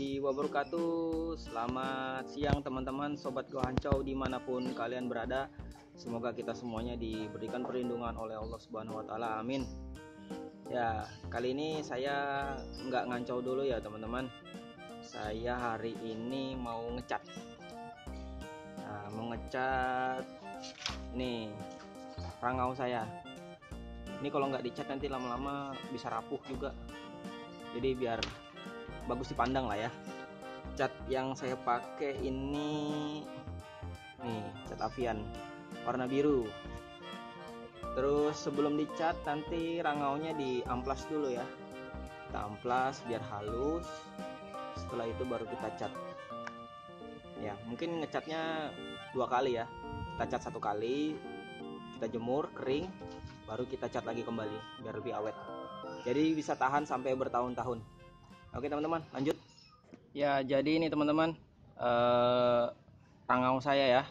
Warahmatullahi wabarakatuh. Selamat siang teman-teman, sobat Gohancau di mana pun kalian berada. Semoga kita semuanya diberikan perlindungan oleh Allah Subhanahu Wa Taala. Amin. Ya, kali ini saya nggak ngancau dulu ya teman-teman. Saya hari ini mau ngecat. Nah, mau ngecat nih rangau saya. Ini kalau nggak dicat nanti lama-lama bisa rapuh juga jadi biar bagus dipandang lah ya. Cat yang saya pakai ini nih cat avian warna biru. Terus sebelum dicat nanti rangaunya diamplas dulu ya. Kita amplas biar halus. Setelah itu baru kita cat. Ya mungkin ngecatnya dua kali ya. Kita cat satu kali kita jemur kering baru kita cat lagi kembali biar lebih awet. Jadi bisa tahan sampai bertahun-tahun oke teman-teman lanjut. Ya jadi ini teman-teman eh, rangau saya ya.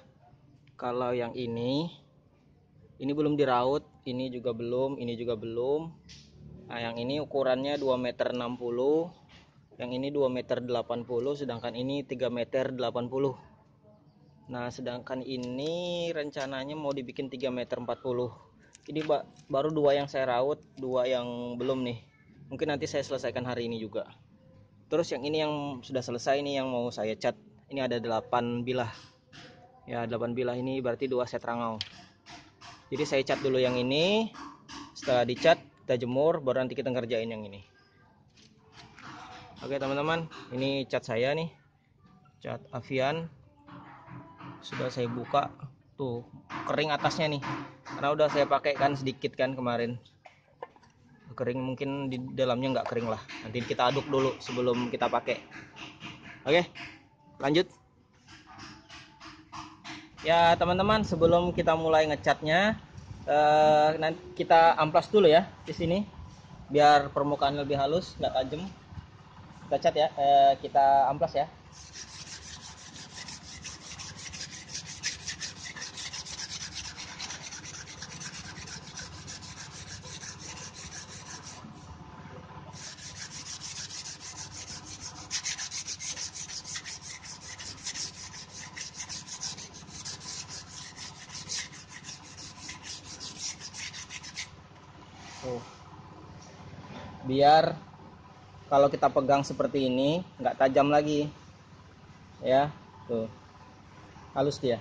Kalau yang ini ini belum diraut ini juga belum ini juga belum. Nah yang ini ukurannya 2 meter 60 yang ini 2 meter 80 sedangkan ini 3 meter 80 nah sedangkan ini rencananya mau dibikin 3 meter 40 ini baru dua yang saya raut dua yang belum nih. Mungkin nanti saya selesaikan hari ini juga terus yang ini yang sudah selesai ini yang mau saya cat ini ada 8 bilah. Ya 8 bilah ini berarti dua set rangau. Jadi saya cat dulu yang ini. Setelah dicat kita jemur baru nanti kita ngerjain yang ini. Oke teman-teman ini cat saya nih. Cat avian. Sudah saya buka. Tuh kering atasnya nih. Karena udah saya pakai kan sedikit kan kemarin kering mungkin di dalamnya nggak kering lah. Nanti kita aduk dulu sebelum kita pakai. Oke lanjut. Ya teman-teman sebelum kita mulai ngecatnya eh, nanti kita amplas dulu ya di sini biar permukaan lebih halus nggak tajam. Kita cat ya eh, kita amplas ya tuh. Biar kalau kita pegang seperti ini nggak tajam lagi. Ya tuh. Halus dia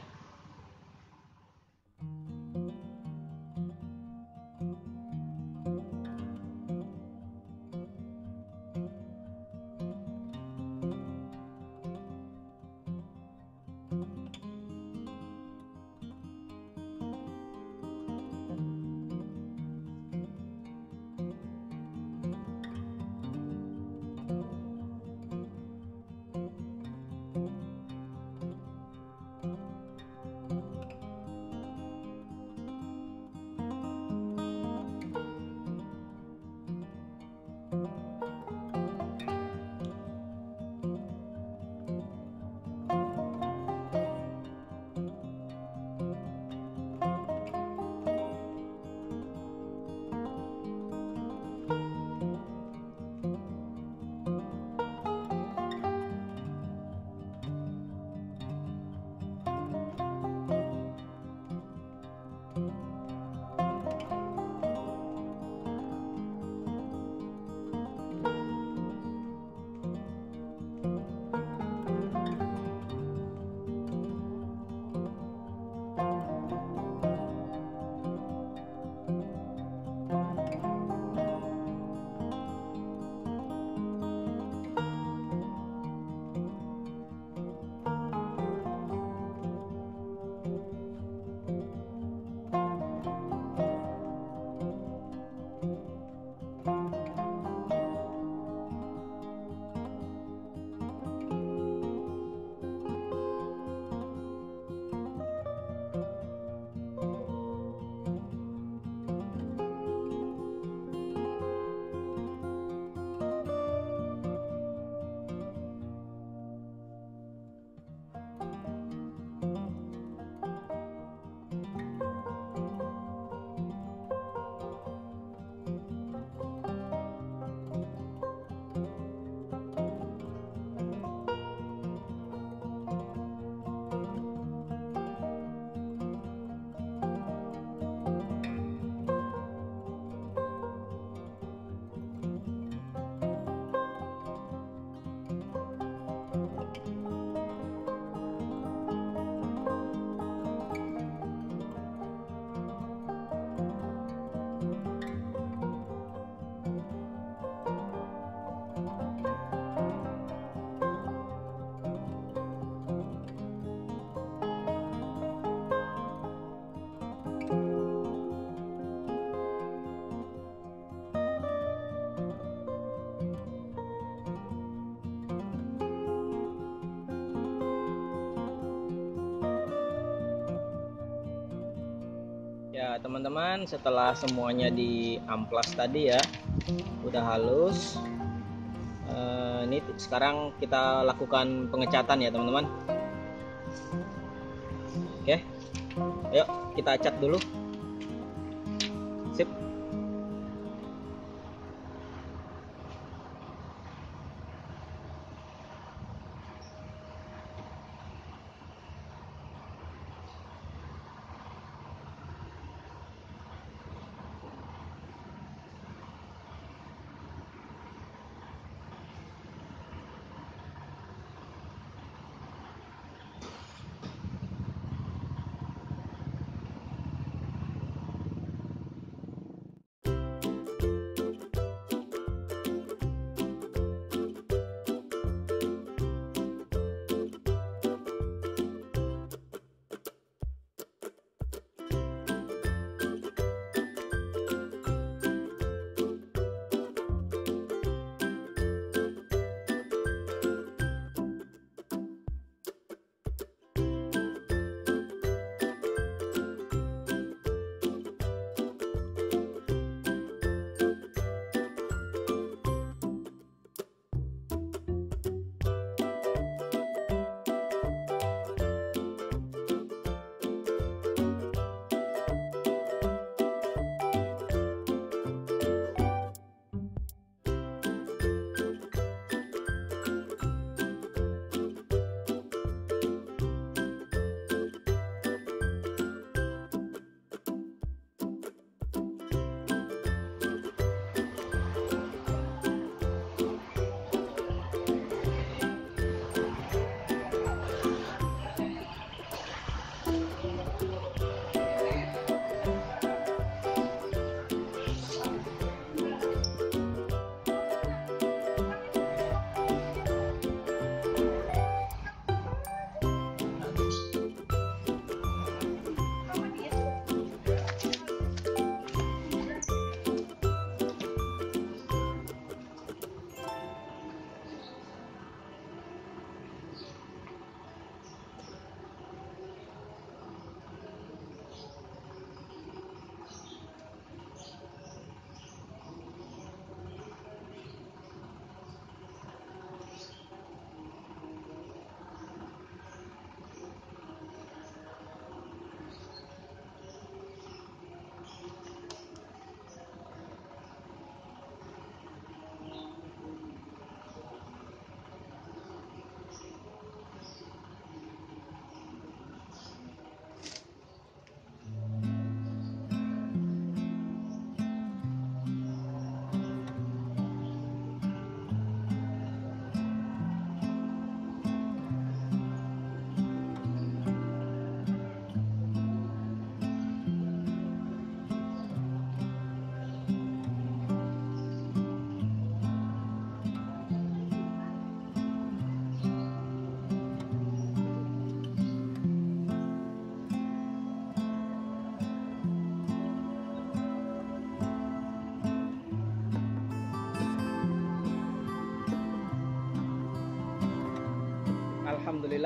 teman-teman setelah semuanya di amplas tadi ya udah halus. Uh, ini sekarang kita lakukan pengecatan ya teman-teman. Oke ayo kita cat dulu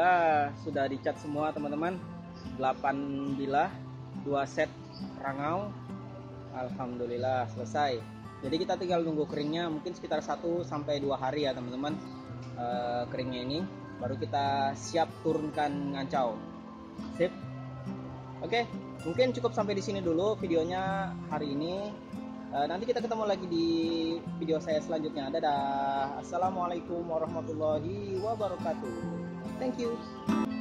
Alhamdulillah sudah dicat semua teman-teman. 8 bilah 2 set rangau. Alhamdulillah selesai. Jadi kita tinggal nunggu keringnya mungkin sekitar 1 sampai 2 hari ya teman-teman e, keringnya ini. Baru kita siap turunkan ngancau. Sip? Oke mungkin cukup sampai di sini dulu videonya hari ini. E, nanti kita ketemu lagi di video saya selanjutnya. Dadah. Assalamualaikum warahmatullahi wabarakatuh Thank you.